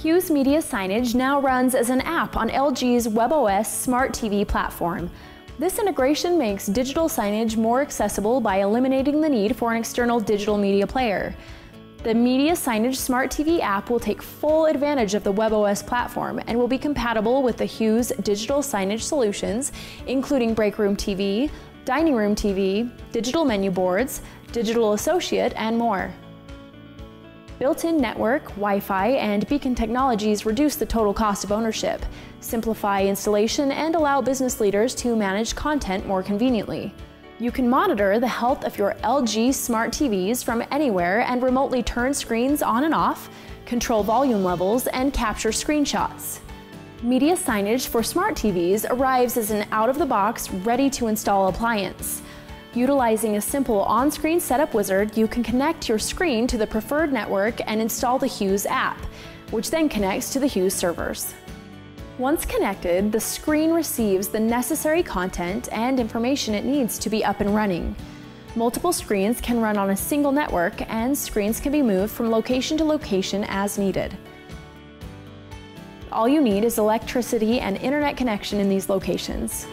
Hughes Media Signage now runs as an app on LG's WebOS Smart TV platform. This integration makes digital signage more accessible by eliminating the need for an external digital media player. The Media Signage Smart TV app will take full advantage of the WebOS platform and will be compatible with the Hughes digital signage solutions, including Breakroom TV, Dining Room TV, digital menu boards, Digital Associate, and more. Built-in network, Wi-Fi, and beacon technologies reduce the total cost of ownership, simplify installation, and allow business leaders to manage content more conveniently. You can monitor the health of your LG smart TVs from anywhere and remotely turn screens on and off, control volume levels, and capture screenshots. Media signage for smart TVs arrives as an out-of-the-box, ready-to-install appliance. Utilizing a simple on-screen setup wizard, you can connect your screen to the preferred network and install the Hughes app, which then connects to the Hughes servers. Once connected, the screen receives the necessary content and information it needs to be up and running. Multiple screens can run on a single network and screens can be moved from location to location as needed. All you need is electricity and internet connection in these locations.